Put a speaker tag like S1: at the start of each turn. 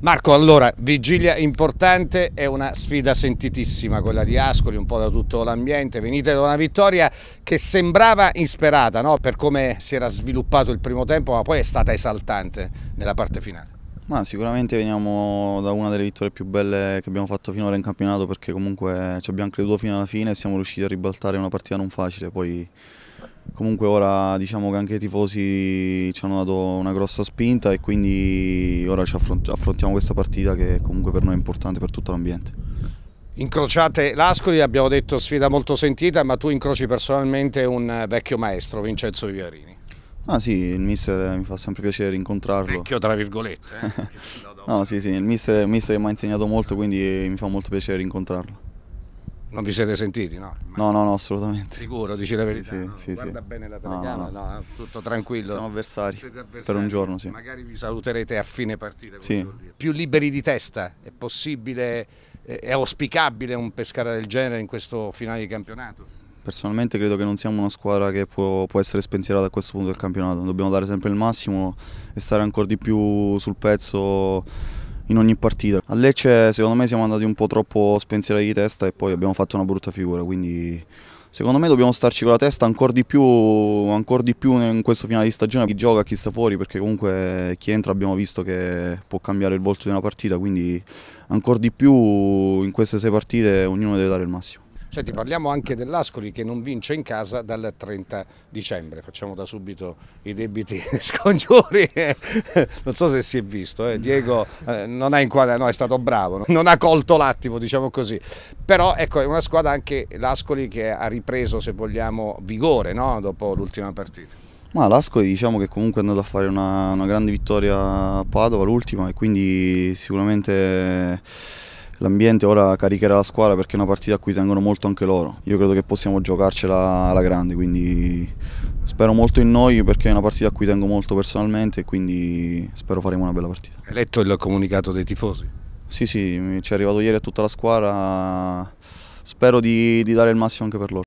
S1: Marco, allora, vigilia importante, è una sfida sentitissima quella di Ascoli, un po' da tutto l'ambiente, venite da una vittoria che sembrava insperata no? per come si era sviluppato il primo tempo, ma poi è stata esaltante nella parte finale.
S2: Ma sicuramente veniamo da una delle vittorie più belle che abbiamo fatto finora in campionato perché comunque ci abbiamo creduto fino alla fine e siamo riusciti a ribaltare una partita non facile, poi Comunque ora diciamo che anche i tifosi ci hanno dato una grossa spinta e quindi ora affrontiamo questa partita che comunque per noi è importante per tutto l'ambiente.
S1: Incrociate l'Ascoli, abbiamo detto sfida molto sentita, ma tu incroci personalmente un vecchio maestro, Vincenzo Vivarini.
S2: Ah sì, il mister mi fa sempre piacere incontrarlo.
S1: Vecchio tra virgolette. Eh?
S2: no sì sì, il mister, il mister mi ha insegnato molto quindi mi fa molto piacere incontrarlo.
S1: Non vi siete sentiti, no?
S2: No, no, no, assolutamente.
S1: Sicuro, dici la verità?
S2: Sì,
S1: no?
S2: sì,
S1: Guarda
S2: sì.
S1: bene la telecamera, no, no. no, tutto tranquillo.
S2: Siamo avversari, avversari, per un giorno, sì.
S1: Magari vi saluterete a fine partita.
S2: Sì.
S1: Più liberi di testa, è possibile, è auspicabile un pescare del genere in questo finale di campionato?
S2: Personalmente credo che non siamo una squadra che può, può essere spensierata a questo punto del campionato, dobbiamo dare sempre il massimo e stare ancora di più sul pezzo in ogni partita. A Lecce secondo me siamo andati un po' troppo spensierati di testa e poi abbiamo fatto una brutta figura, quindi secondo me dobbiamo starci con la testa ancora di più, ancora di più in questo finale di stagione, chi gioca, chi sta fuori, perché comunque chi entra abbiamo visto che può cambiare il volto di una partita, quindi ancora di più in queste sei partite ognuno deve dare il massimo.
S1: Senti, parliamo anche dell'Ascoli che non vince in casa dal 30 dicembre. Facciamo da subito i debiti scongiuri. non so se si è visto, eh. Diego eh, non ha inquadrato, no, è stato bravo, non ha colto l'attimo, diciamo così. Però ecco, è una squadra anche l'Ascoli che ha ripreso, se vogliamo, vigore no? dopo l'ultima partita.
S2: Ma l'Ascoli diciamo che comunque è andato a fare una, una grande vittoria a Padova, l'ultima, e quindi sicuramente L'ambiente ora caricherà la squadra perché è una partita a cui tengono molto anche loro. Io credo che possiamo giocarcela alla grande, quindi spero molto in noi perché è una partita a cui tengo molto personalmente e quindi spero faremo una bella partita.
S1: Hai letto il comunicato dei tifosi?
S2: Sì, sì, ci è arrivato ieri a tutta la squadra, spero di, di dare il massimo anche per loro.